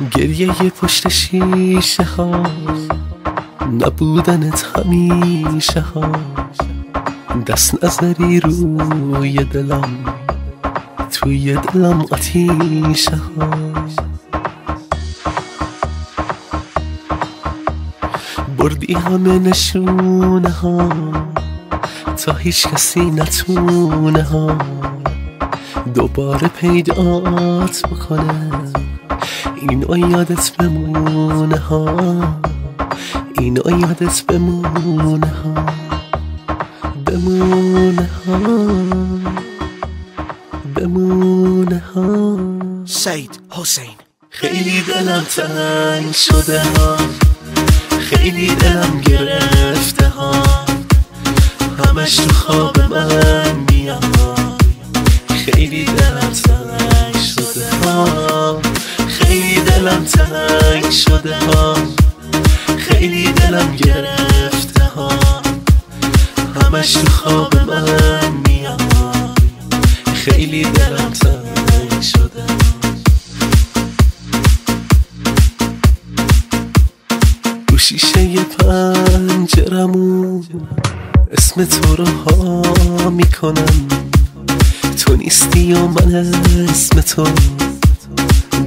گریه پشت شیشه ها نبودنت همیشه ها دست نظری روی دلم. توی دلم آتیشه ها بردی همه نشونه ها. تا هیچ کسی نتونه ها. دوباره پیدات بکنه. این یادت بمونه ها. این یادت بمونه ها. بمونه ها. بمونه ها. سید حسین. خیلی دلم تنگ شده ها. خیلی دلم گرفته ها. همش تو خواب من میاد خیلی دلم تنگ دلم تنگ شده ها. خیلی دلم گرفته ها. همش تو خواب من میاد. خیلی دلم تنگ شده. رو شیشه پنجرمون اسم تو رو ها می‌کنم. تو نیستی و من اسم تو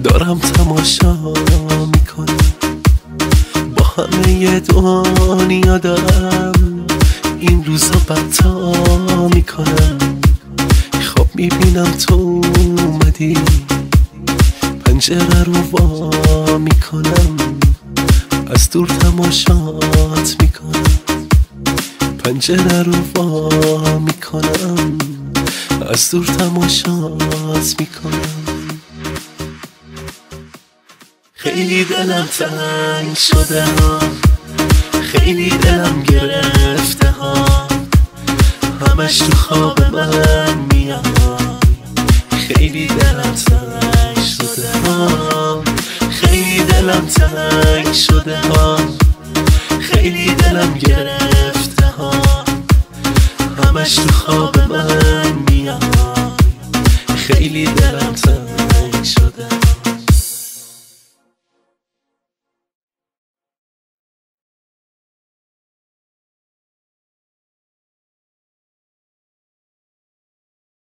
دارم تماشا می‌کنم. با همه دنیا دارم. این روزا بتا می‌کنم. خواب می‌بینم تو اومدی. پنجره رو وا می‌کنم. از دور تماشات می‌کنم. پنجره رو وا می‌کنم. از دور تماشات می‌کنم. خیلی دلم تنگ شده ها. خیلی دلم گرفته ها. همش تو خواب من میاد خیلی دلم تنگ شده ها. خیلی دلم تنگ شده ها. خیلی دلم گرفته ها. همش تو خواب من میاد خیلی دلم